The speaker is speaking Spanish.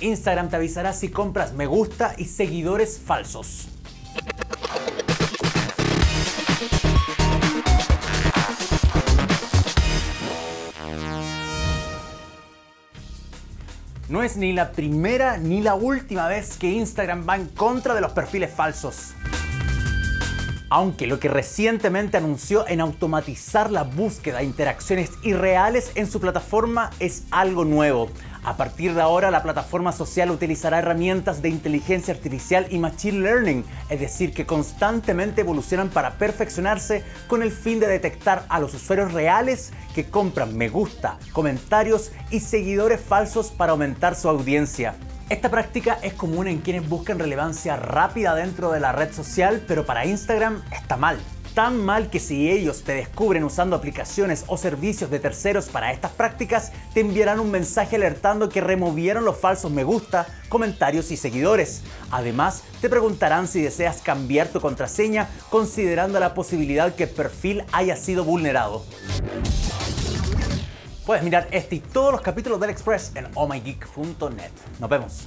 Instagram te avisará si compras me gusta y seguidores falsos. No es ni la primera ni la última vez que Instagram va en contra de los perfiles falsos. Aunque lo que recientemente anunció en automatizar la búsqueda de interacciones irreales en su plataforma es algo nuevo. A partir de ahora, la plataforma social utilizará herramientas de inteligencia artificial y machine learning, es decir, que constantemente evolucionan para perfeccionarse con el fin de detectar a los usuarios reales que compran me gusta, comentarios y seguidores falsos para aumentar su audiencia. Esta práctica es común en quienes buscan relevancia rápida dentro de la red social, pero para Instagram está mal tan mal que si ellos te descubren usando aplicaciones o servicios de terceros para estas prácticas, te enviarán un mensaje alertando que removieron los falsos me gusta, comentarios y seguidores. Además, te preguntarán si deseas cambiar tu contraseña considerando la posibilidad que el perfil haya sido vulnerado. Puedes mirar este y todos los capítulos del Express en ohmygeek.net. Nos vemos.